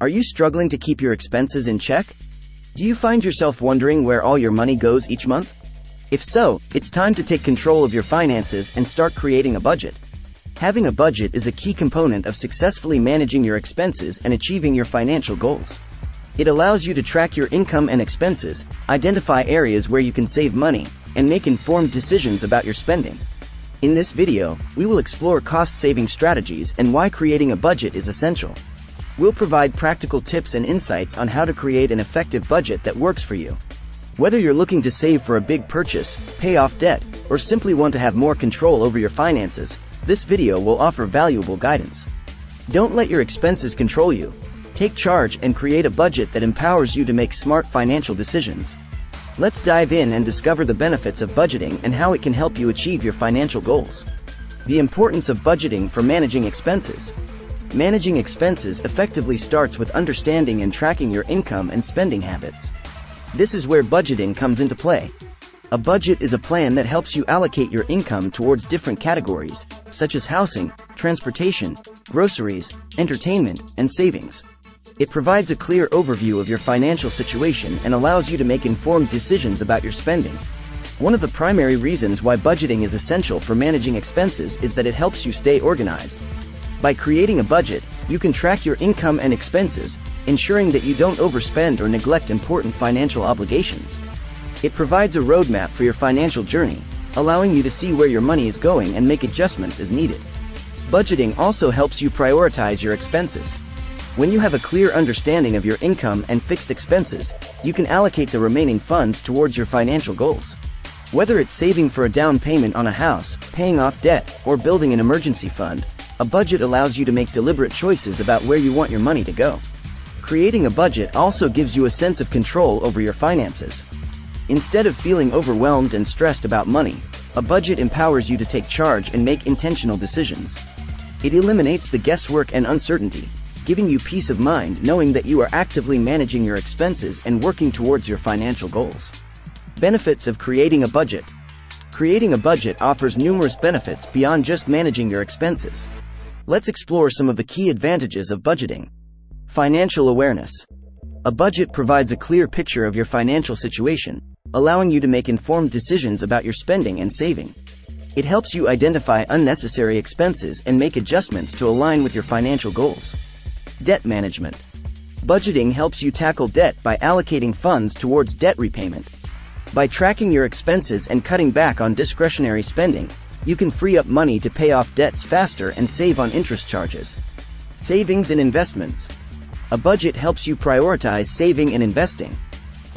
Are you struggling to keep your expenses in check? Do you find yourself wondering where all your money goes each month? If so, it's time to take control of your finances and start creating a budget. Having a budget is a key component of successfully managing your expenses and achieving your financial goals. It allows you to track your income and expenses, identify areas where you can save money, and make informed decisions about your spending. In this video, we will explore cost-saving strategies and why creating a budget is essential. We'll provide practical tips and insights on how to create an effective budget that works for you. Whether you're looking to save for a big purchase, pay off debt, or simply want to have more control over your finances, this video will offer valuable guidance. Don't let your expenses control you. Take charge and create a budget that empowers you to make smart financial decisions. Let's dive in and discover the benefits of budgeting and how it can help you achieve your financial goals. The importance of budgeting for managing expenses. Managing expenses effectively starts with understanding and tracking your income and spending habits. This is where budgeting comes into play. A budget is a plan that helps you allocate your income towards different categories, such as housing, transportation, groceries, entertainment, and savings. It provides a clear overview of your financial situation and allows you to make informed decisions about your spending. One of the primary reasons why budgeting is essential for managing expenses is that it helps you stay organized. By creating a budget, you can track your income and expenses, ensuring that you don't overspend or neglect important financial obligations. It provides a roadmap for your financial journey, allowing you to see where your money is going and make adjustments as needed. Budgeting also helps you prioritize your expenses. When you have a clear understanding of your income and fixed expenses, you can allocate the remaining funds towards your financial goals. Whether it's saving for a down payment on a house, paying off debt, or building an emergency fund, a budget allows you to make deliberate choices about where you want your money to go. Creating a budget also gives you a sense of control over your finances. Instead of feeling overwhelmed and stressed about money, a budget empowers you to take charge and make intentional decisions. It eliminates the guesswork and uncertainty, giving you peace of mind knowing that you are actively managing your expenses and working towards your financial goals. Benefits of creating a budget. Creating a budget offers numerous benefits beyond just managing your expenses. Let's explore some of the key advantages of budgeting. Financial awareness. A budget provides a clear picture of your financial situation, allowing you to make informed decisions about your spending and saving. It helps you identify unnecessary expenses and make adjustments to align with your financial goals. Debt management. Budgeting helps you tackle debt by allocating funds towards debt repayment. By tracking your expenses and cutting back on discretionary spending, you can free up money to pay off debts faster and save on interest charges. Savings and investments. A budget helps you prioritize saving and investing.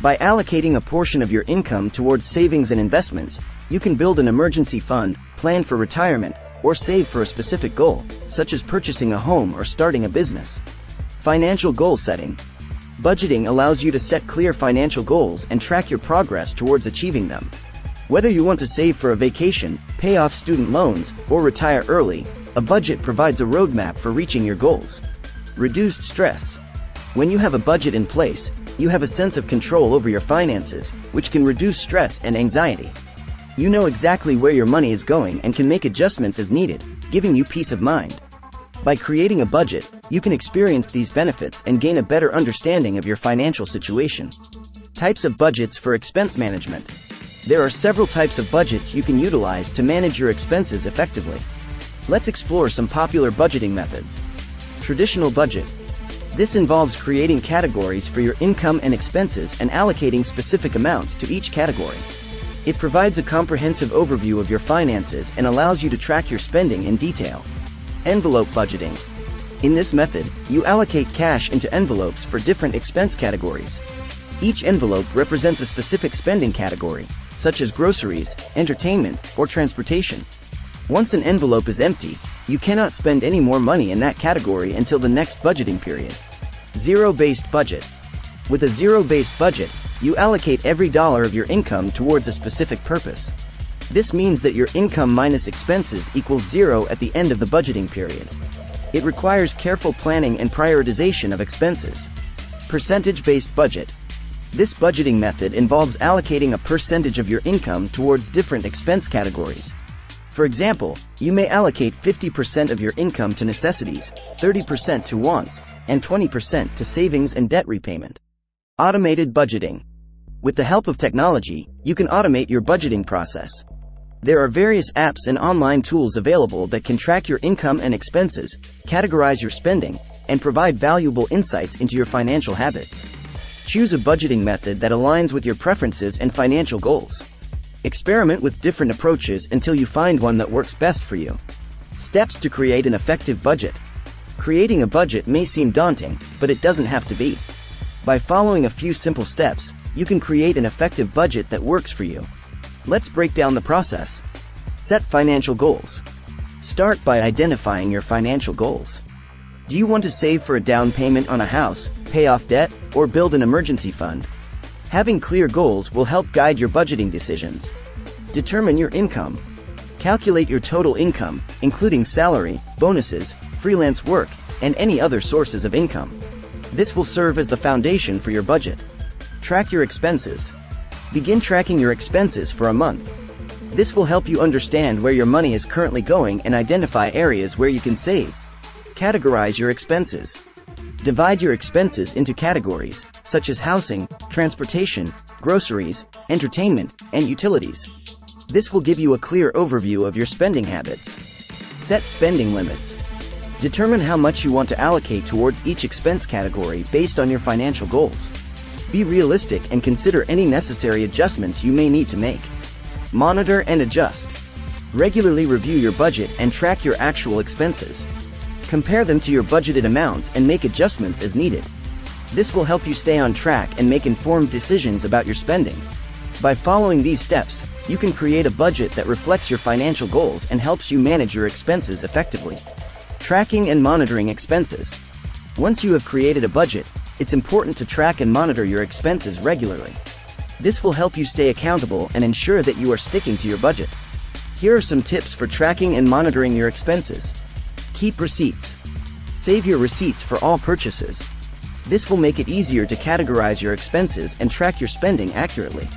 By allocating a portion of your income towards savings and investments, you can build an emergency fund, plan for retirement, or save for a specific goal, such as purchasing a home or starting a business. Financial goal setting. Budgeting allows you to set clear financial goals and track your progress towards achieving them. Whether you want to save for a vacation, pay off student loans, or retire early, a budget provides a roadmap for reaching your goals. Reduced stress. When you have a budget in place, you have a sense of control over your finances, which can reduce stress and anxiety. You know exactly where your money is going and can make adjustments as needed, giving you peace of mind. By creating a budget, you can experience these benefits and gain a better understanding of your financial situation. Types of budgets for expense management. There are several types of budgets you can utilize to manage your expenses effectively. Let's explore some popular budgeting methods. Traditional budget. This involves creating categories for your income and expenses and allocating specific amounts to each category. It provides a comprehensive overview of your finances and allows you to track your spending in detail. Envelope budgeting. In this method, you allocate cash into envelopes for different expense categories. Each envelope represents a specific spending category, such as groceries, entertainment, or transportation. Once an envelope is empty, you cannot spend any more money in that category until the next budgeting period. Zero-based budget. With a zero-based budget, you allocate every dollar of your income towards a specific purpose. This means that your income minus expenses equals zero at the end of the budgeting period. It requires careful planning and prioritization of expenses. Percentage-based budget. This budgeting method involves allocating a percentage of your income towards different expense categories. For example, you may allocate 50% of your income to necessities, 30% to wants, and 20% to savings and debt repayment. Automated budgeting. With the help of technology, you can automate your budgeting process. There are various apps and online tools available that can track your income and expenses, categorize your spending, and provide valuable insights into your financial habits. Choose a budgeting method that aligns with your preferences and financial goals. Experiment with different approaches until you find one that works best for you. Steps to create an effective budget. Creating a budget may seem daunting, but it doesn't have to be. By following a few simple steps, you can create an effective budget that works for you. Let's break down the process. Set financial goals. Start by identifying your financial goals. Do you want to save for a down payment on a house, pay off debt, or build an emergency fund? Having clear goals will help guide your budgeting decisions. Determine your income. Calculate your total income, including salary, bonuses, freelance work, and any other sources of income. This will serve as the foundation for your budget. Track your expenses. Begin tracking your expenses for a month. This will help you understand where your money is currently going and identify areas where you can save. Categorize your expenses. Divide your expenses into categories, such as housing, transportation, groceries, entertainment, and utilities. This will give you a clear overview of your spending habits. Set spending limits. Determine how much you want to allocate towards each expense category based on your financial goals. Be realistic and consider any necessary adjustments you may need to make. Monitor and adjust. Regularly review your budget and track your actual expenses. Compare them to your budgeted amounts and make adjustments as needed. This will help you stay on track and make informed decisions about your spending. By following these steps, you can create a budget that reflects your financial goals and helps you manage your expenses effectively. Tracking and monitoring expenses. Once you have created a budget, it's important to track and monitor your expenses regularly. This will help you stay accountable and ensure that you are sticking to your budget. Here are some tips for tracking and monitoring your expenses. Keep receipts. Save your receipts for all purchases. This will make it easier to categorize your expenses and track your spending accurately.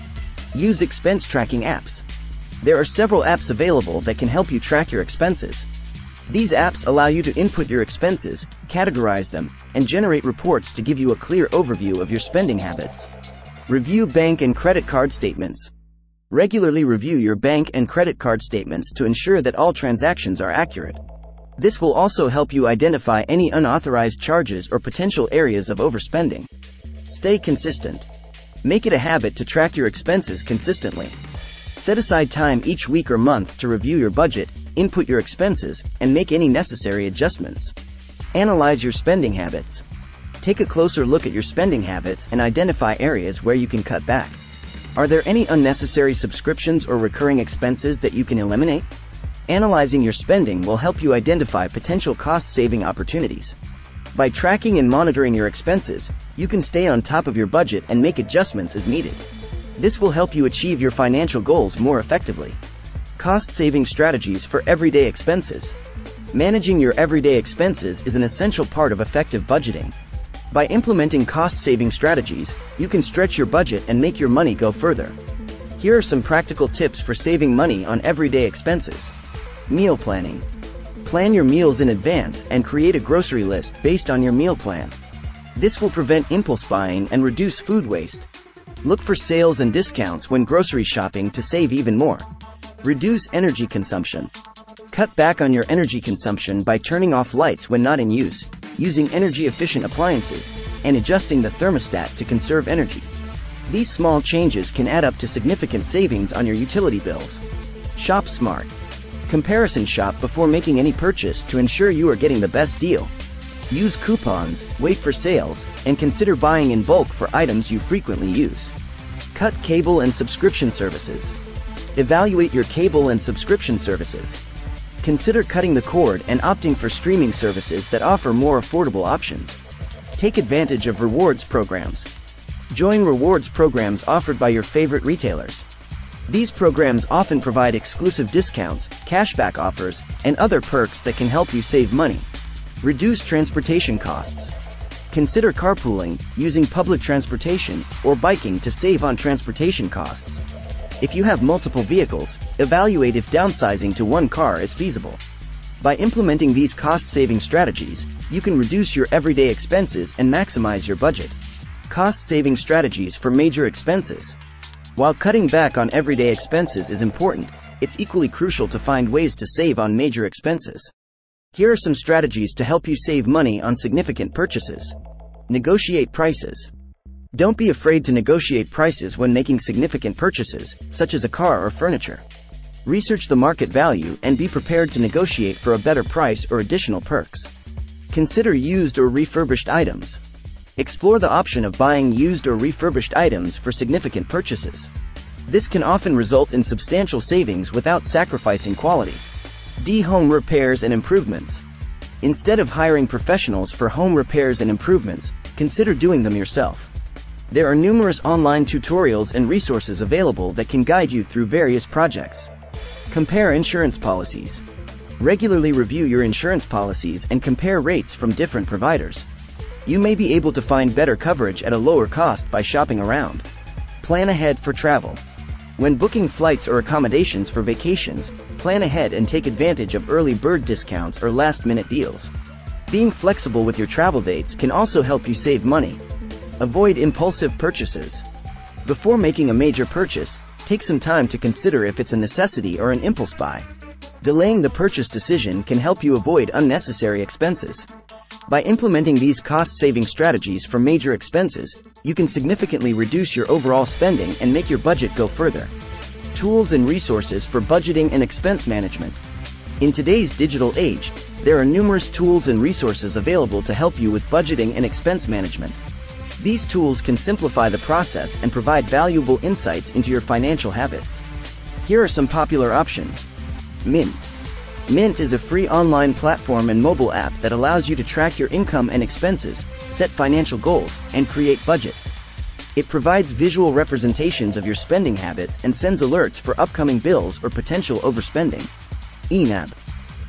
Use expense tracking apps. There are several apps available that can help you track your expenses. These apps allow you to input your expenses, categorize them, and generate reports to give you a clear overview of your spending habits. Review bank and credit card statements. Regularly review your bank and credit card statements to ensure that all transactions are accurate. This will also help you identify any unauthorized charges or potential areas of overspending. Stay consistent. Make it a habit to track your expenses consistently. Set aside time each week or month to review your budget, input your expenses, and make any necessary adjustments. Analyze your spending habits. Take a closer look at your spending habits and identify areas where you can cut back. Are there any unnecessary subscriptions or recurring expenses that you can eliminate? Analyzing your spending will help you identify potential cost-saving opportunities. By tracking and monitoring your expenses, you can stay on top of your budget and make adjustments as needed. This will help you achieve your financial goals more effectively. Cost-saving strategies for everyday expenses. Managing your everyday expenses is an essential part of effective budgeting. By implementing cost-saving strategies, you can stretch your budget and make your money go further. Here are some practical tips for saving money on everyday expenses. Meal planning. Plan your meals in advance and create a grocery list based on your meal plan. This will prevent impulse buying and reduce food waste. Look for sales and discounts when grocery shopping to save even more. Reduce energy consumption. Cut back on your energy consumption by turning off lights when not in use, using energy-efficient appliances, and adjusting the thermostat to conserve energy. These small changes can add up to significant savings on your utility bills. Shop smart. Comparison shop before making any purchase to ensure you are getting the best deal. Use coupons, wait for sales, and consider buying in bulk for items you frequently use. Cut cable and subscription services. Evaluate your cable and subscription services. Consider cutting the cord and opting for streaming services that offer more affordable options. Take advantage of rewards programs. Join rewards programs offered by your favorite retailers. These programs often provide exclusive discounts, cashback offers, and other perks that can help you save money. Reduce transportation costs. Consider carpooling, using public transportation, or biking to save on transportation costs. If you have multiple vehicles, evaluate if downsizing to one car is feasible. By implementing these cost-saving strategies, you can reduce your everyday expenses and maximize your budget. Cost-saving strategies for major expenses. While cutting back on everyday expenses is important, it's equally crucial to find ways to save on major expenses. Here are some strategies to help you save money on significant purchases. Negotiate prices. Don't be afraid to negotiate prices when making significant purchases, such as a car or furniture. Research the market value and be prepared to negotiate for a better price or additional perks. Consider used or refurbished items. Explore the option of buying used or refurbished items for significant purchases. This can often result in substantial savings without sacrificing quality. D. Home repairs and improvements. Instead of hiring professionals for home repairs and improvements, consider doing them yourself. There are numerous online tutorials and resources available that can guide you through various projects. Compare insurance policies. Regularly review your insurance policies and compare rates from different providers. You may be able to find better coverage at a lower cost by shopping around. Plan ahead for travel. When booking flights or accommodations for vacations, plan ahead and take advantage of early bird discounts or last-minute deals. Being flexible with your travel dates can also help you save money. Avoid impulsive purchases. Before making a major purchase, take some time to consider if it's a necessity or an impulse buy. Delaying the purchase decision can help you avoid unnecessary expenses. By implementing these cost-saving strategies for major expenses, you can significantly reduce your overall spending and make your budget go further. Tools and resources for budgeting and expense management. In today's digital age, there are numerous tools and resources available to help you with budgeting and expense management. These tools can simplify the process and provide valuable insights into your financial habits. Here are some popular options. Mint. Mint is a free online platform and mobile app that allows you to track your income and expenses, set financial goals, and create budgets. It provides visual representations of your spending habits and sends alerts for upcoming bills or potential overspending. YNAB.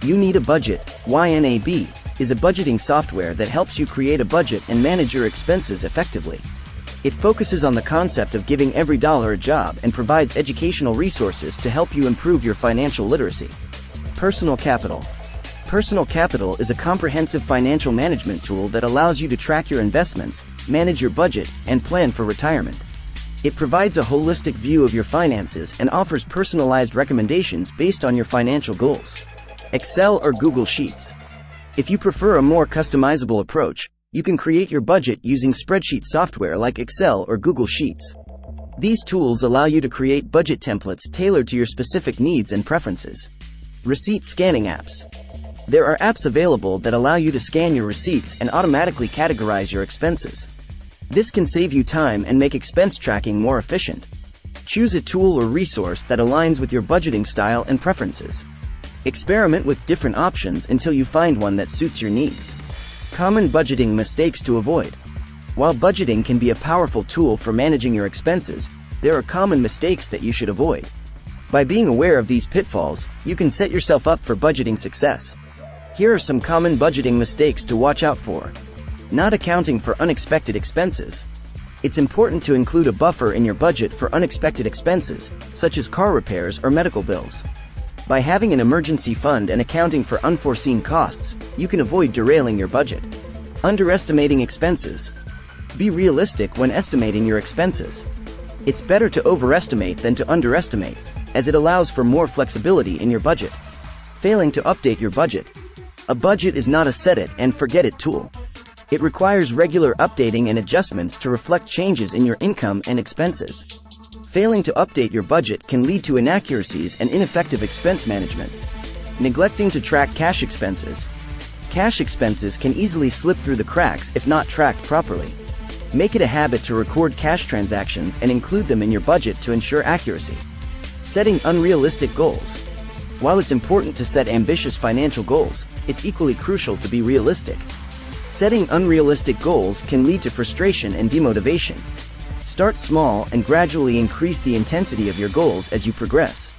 You Need a Budget, YNAB, is a budgeting software that helps you create a budget and manage your expenses effectively. It focuses on the concept of giving every dollar a job and provides educational resources to help you improve your financial literacy. Personal Capital. Personal Capital is a comprehensive financial management tool that allows you to track your investments, manage your budget, and plan for retirement. It provides a holistic view of your finances and offers personalized recommendations based on your financial goals. Excel or Google Sheets. If you prefer a more customizable approach, you can create your budget using spreadsheet software like Excel or Google Sheets. These tools allow you to create budget templates tailored to your specific needs and preferences. Receipt scanning apps. There are apps available that allow you to scan your receipts and automatically categorize your expenses. This can save you time and make expense tracking more efficient. Choose a tool or resource that aligns with your budgeting style and preferences. Experiment with different options until you find one that suits your needs. Common budgeting mistakes to avoid. While budgeting can be a powerful tool for managing your expenses, there are common mistakes that you should avoid. By being aware of these pitfalls, you can set yourself up for budgeting success. Here are some common budgeting mistakes to watch out for. Not accounting for unexpected expenses. It's important to include a buffer in your budget for unexpected expenses, such as car repairs or medical bills. By having an emergency fund and accounting for unforeseen costs, you can avoid derailing your budget. Underestimating expenses. Be realistic when estimating your expenses. It's better to overestimate than to underestimate, as it allows for more flexibility in your budget. Failing to update your budget. A budget is not a set it and forget it tool. It requires regular updating and adjustments to reflect changes in your income and expenses. Failing to update your budget can lead to inaccuracies and ineffective expense management. Neglecting to track cash expenses. Cash expenses can easily slip through the cracks if not tracked properly. Make it a habit to record cash transactions and include them in your budget to ensure accuracy. Setting unrealistic goals. While it's important to set ambitious financial goals, it's equally crucial to be realistic. Setting unrealistic goals can lead to frustration and demotivation. Start small and gradually increase the intensity of your goals as you progress.